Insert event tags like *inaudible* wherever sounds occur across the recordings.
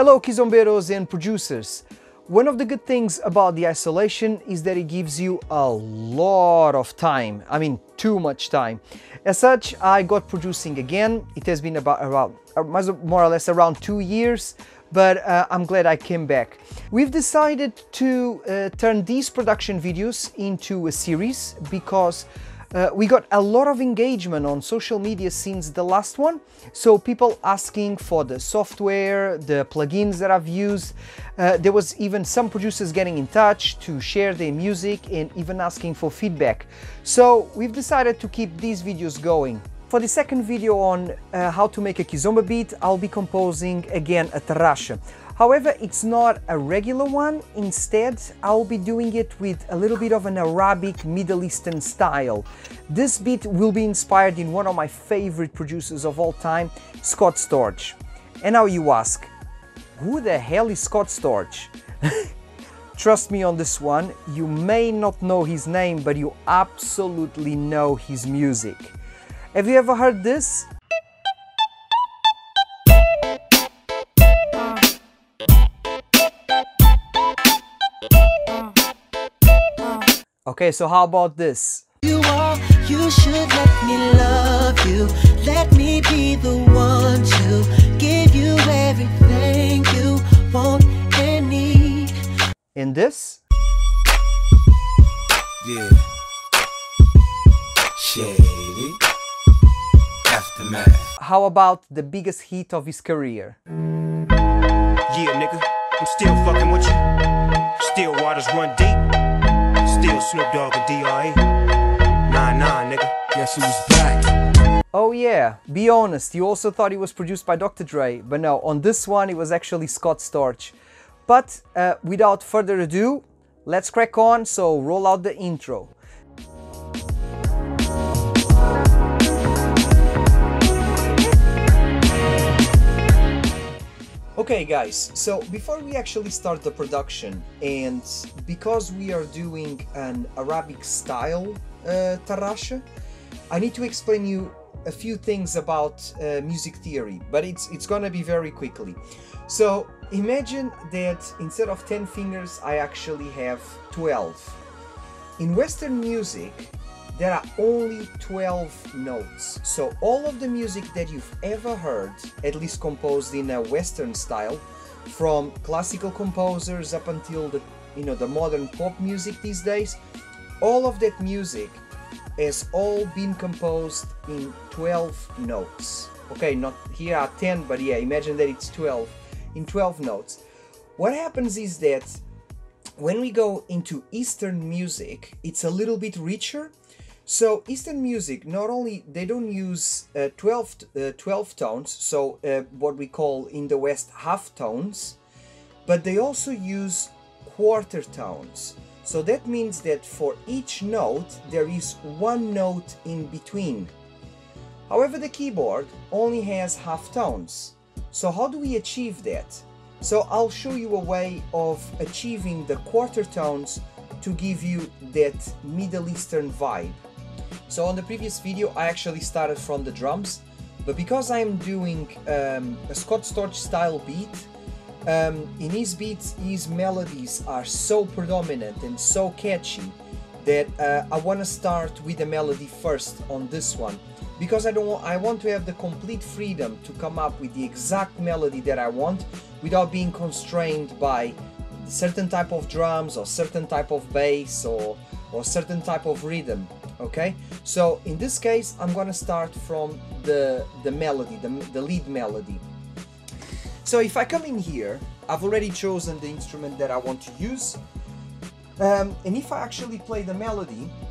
Hello Kizomberos and producers. One of the good things about the isolation is that it gives you a lot of time. I mean, too much time. As such, I got producing again. It has been about around uh, more or less around two years, but uh, I'm glad I came back. We've decided to uh, turn these production videos into a series because uh, we got a lot of engagement on social media since the last one. So people asking for the software, the plugins that I've used. Uh, there was even some producers getting in touch to share their music and even asking for feedback. So we've decided to keep these videos going. For the second video on uh, how to make a kizomba beat, I'll be composing again a tarraxa. However, it's not a regular one. Instead, I'll be doing it with a little bit of an Arabic Middle Eastern style. This beat will be inspired in one of my favorite producers of all time, Scott Storch. And now you ask, who the hell is Scott Storch? *laughs* Trust me on this one, you may not know his name, but you absolutely know his music. Have you ever heard this? Okay, so how about this? You are, you should let me love you. Let me be the one to give you everything you want and need. In this? Yeah. Shady. Aftermath. How about the biggest hit of his career? Yeah, nigga. I'm still fucking with you. Still waters run deep. Snoop Dogg and D.R.E. Nah, nah, nigga. Guess who's back? Oh yeah, be honest, you also thought it was produced by Dr. Dre, but no, on this one it was actually Scott Storch. But uh, without further ado, let's crack on, so roll out the intro. Okay guys, so before we actually start the production and because we are doing an Arabic style uh, tarraxa, I need to explain you a few things about uh, music theory, but it's it's gonna be very quickly. So imagine that instead of 10 fingers I actually have 12. In Western music, there are only 12 notes. So all of the music that you've ever heard, at least composed in a Western style, from classical composers up until the you know the modern pop music these days, all of that music has all been composed in 12 notes. Okay, not here are 10, but yeah, imagine that it's 12 in 12 notes. What happens is that when we go into Eastern music, it's a little bit richer so Eastern music, not only they don't use uh, 12, uh, 12 tones, so uh, what we call in the West half tones, but they also use quarter tones. So that means that for each note there is one note in between. However, the keyboard only has half tones. So how do we achieve that? So I'll show you a way of achieving the quarter tones to give you that Middle Eastern vibe. So on the previous video I actually started from the drums, but because I'm doing um, a Scott Storch style beat, um, in his beats his melodies are so predominant and so catchy that uh, I want to start with the melody first on this one. Because I don't want, I want to have the complete freedom to come up with the exact melody that I want without being constrained by certain type of drums or certain type of bass or or certain type of rhythm okay? So in this case I'm gonna start from the the melody the, the lead melody. So if I come in here I've already chosen the instrument that I want to use. Um, and if I actually play the melody *clears throat*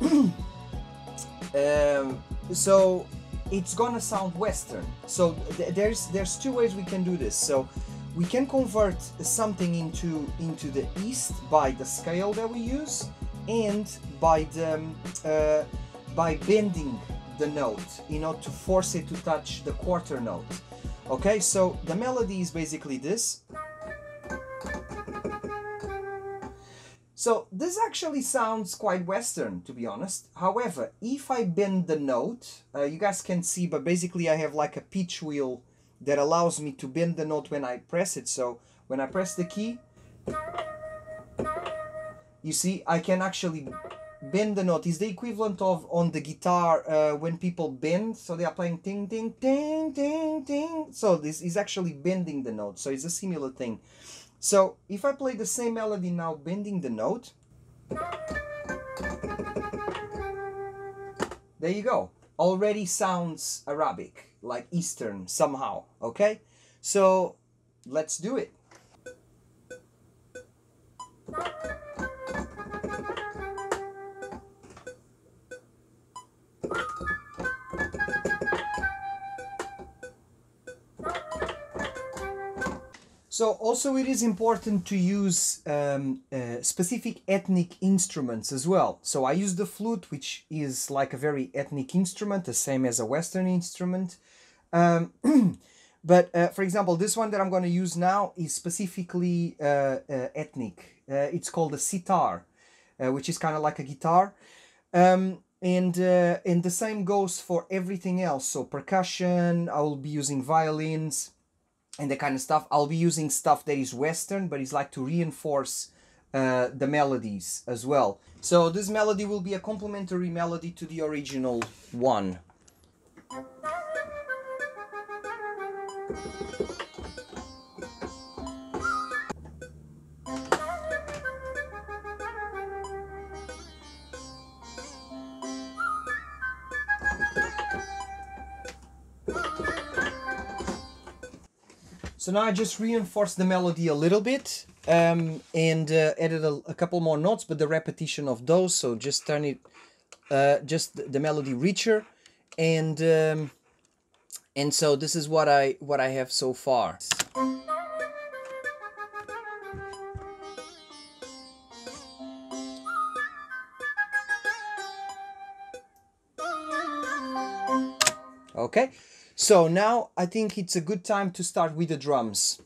um, so it's gonna sound western. So th there's there's two ways we can do this. So we can convert something into into the east by the scale that we use and by the um, uh, by bending the note you know to force it to touch the quarter note. Okay so the melody is basically this. So this actually sounds quite western to be honest. However if I bend the note uh, you guys can see but basically I have like a pitch wheel that allows me to bend the note when I press it. So when I press the key, you see I can actually bend the note. Is the equivalent of on the guitar uh, when people bend, so they are playing ting ting ting ting ting. So this is actually bending the note. So it's a similar thing. So if I play the same melody now bending the note, there you go. Already sounds Arabic, like Eastern somehow, okay? So let's do it. So also it is important to use um, uh, specific ethnic instruments as well. So I use the flute, which is like a very ethnic instrument, the same as a Western instrument. Um, *clears throat* but uh, for example, this one that I'm going to use now is specifically uh, uh ethnic. Uh, it's called a sitar, uh, which is kind of like a guitar. Um, and and the same goes for everything else. So percussion, I will be using violins and the kind of stuff. I'll be using stuff that is Western, but it's like to reinforce uh, the melodies as well. So this melody will be a complementary melody to the original one. So now I just reinforced the melody a little bit um, and uh, added a, a, couple more notes, but the repetition of those, so just turn it, uh, just the melody richer, and um, and so this is what I what I have so far. Okay, so now I think it's a good time to start with the drums.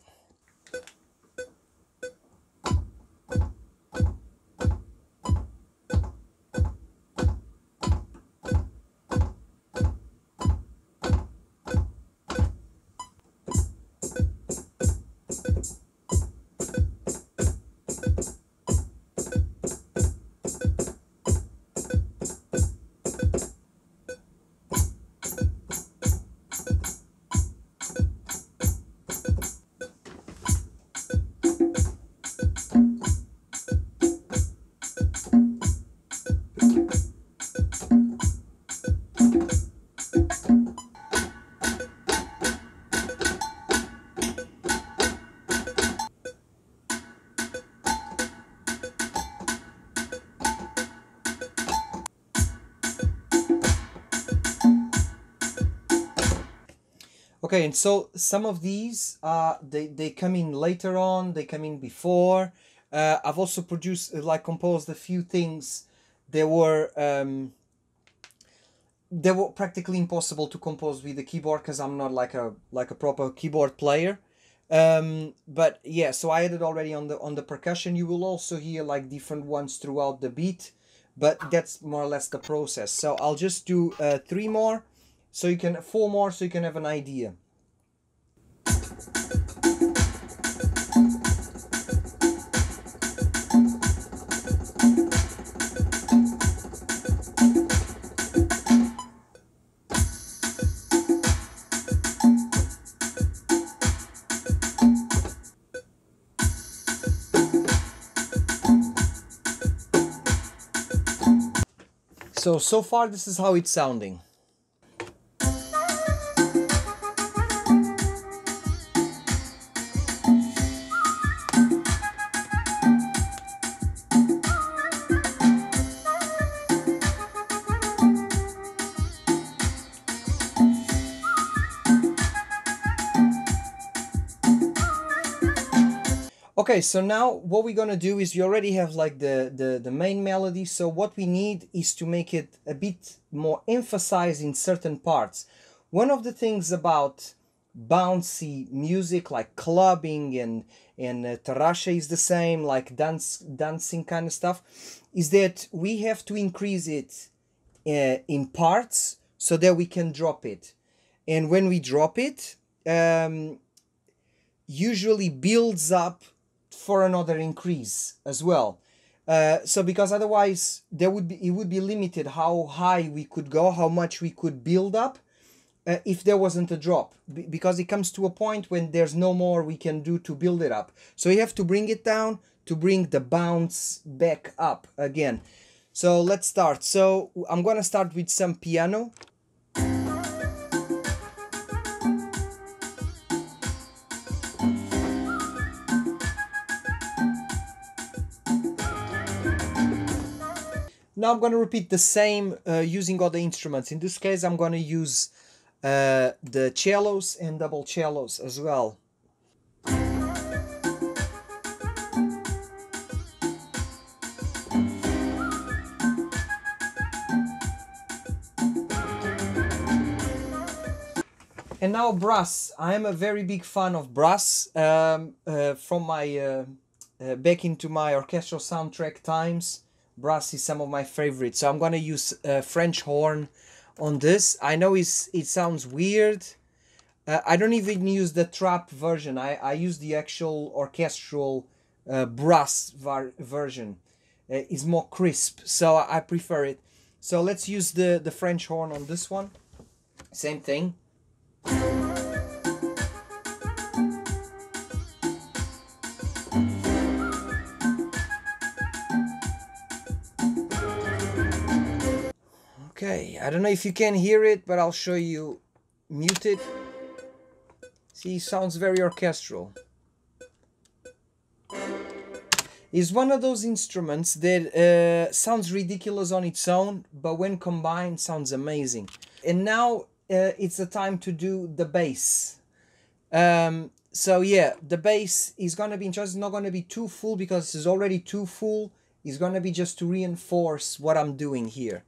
Okay, and so some of these, uh, they, they come in later on, they come in before. Uh, I've also produced, uh, like composed a few things that were, um, they were practically impossible to compose with the keyboard because I'm not like a like a proper keyboard player. Um, but yeah, so I added already on the on the percussion. You will also hear like different ones throughout the beat, but that's more or less the process. So I'll just do uh, three more, so you can four more, so you can have an idea. So, so far this is how it's sounding. Okay, so now what we're gonna do is we already have like the, the, the main melody, so what we need is to make it a bit more emphasized in certain parts. One of the things about bouncy music like clubbing and and uh, tarraxa is the same like dance dancing kind of stuff is that we have to increase it uh, in parts so that we can drop it and when we drop it um, usually builds up for another increase as well. Uh, so because otherwise there would be it would be limited how high we could go, how much we could build up uh, if there wasn't a drop B because it comes to a point when there's no more we can do to build it up. So you have to bring it down to bring the bounce back up again. So let's start. So I'm gonna start with some piano. Now I'm going to repeat the same uh, using other instruments. In this case, I'm going to use uh, the cellos and double cellos as well. And now brass. I am a very big fan of brass um, uh, from my uh, uh, back into my orchestral soundtrack times brass is some of my favorites. So I'm gonna use a French horn on this. I know it's, it sounds weird. Uh, I don't even use the trap version. I, I use the actual orchestral uh, brass version. Uh, it's more crisp, so I, I prefer it. So let's use the, the French horn on this one. Same thing. Okay, I don't know if you can hear it, but I'll show you muted. See, sounds very orchestral. Is one of those instruments that uh, sounds ridiculous on its own, but when combined sounds amazing. And now uh, it's the time to do the bass. Um, so yeah, the bass is gonna be just not gonna be too full because it's already too full. It's gonna be just to reinforce what I'm doing here.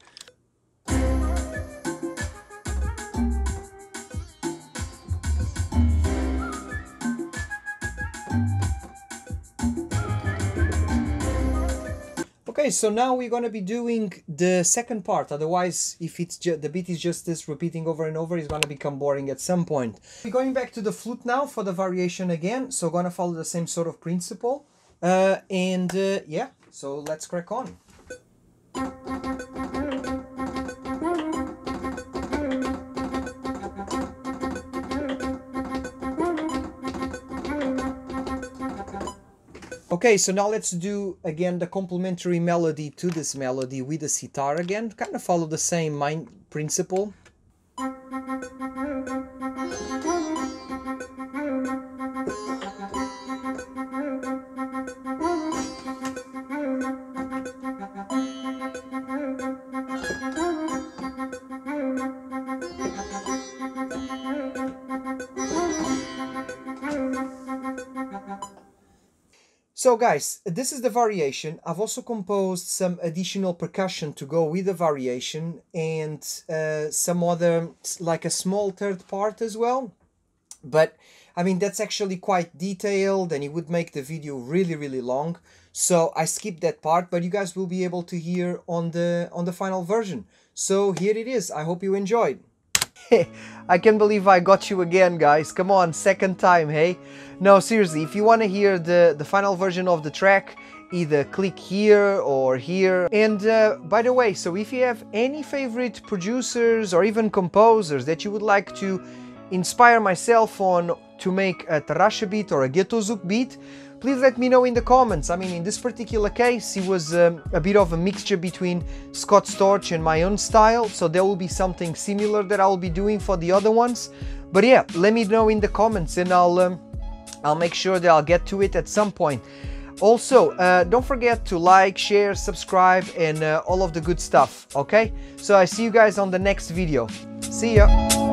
Okay, so now we're gonna be doing the second part. Otherwise, if it's the beat is just this repeating over and over, it's gonna become boring at some point. We're going back to the flute now for the variation again. So gonna follow the same sort of principle. Uh, and uh, yeah, so let's crack on. Okay, so now let's do again the complementary melody to this melody with the sitar again. Kind of follow the same mind principle. So guys, this is the variation. I've also composed some additional percussion to go with the variation and uh, some other, like a small third part as well. But I mean, that's actually quite detailed and it would make the video really, really long. So I skipped that part, but you guys will be able to hear on the, on the final version. So here it is. I hope you enjoyed. *laughs* I can't believe I got you again, guys. Come on, second time, hey? No, seriously, if you want to hear the, the final version of the track, either click here or here. And uh, by the way, so if you have any favorite producers or even composers that you would like to inspire myself on to make a Tarraxa beat or a Ghetto Zouk beat, please let me know in the comments. I mean, in this particular case, it was um, a bit of a mixture between Scott Storch and my own style, so there will be something similar that I'll be doing for the other ones. But yeah, let me know in the comments and I'll, um, I'll make sure that I'll get to it at some point. Also, uh, don't forget to like, share, subscribe, and uh, all of the good stuff, okay? So I see you guys on the next video. See ya!